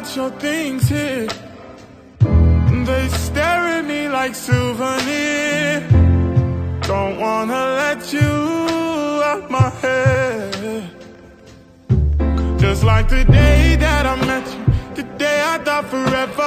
got your things here. They stare at me like souvenir. Don't wanna let you out my head. Just like the day that I met you, the day I thought forever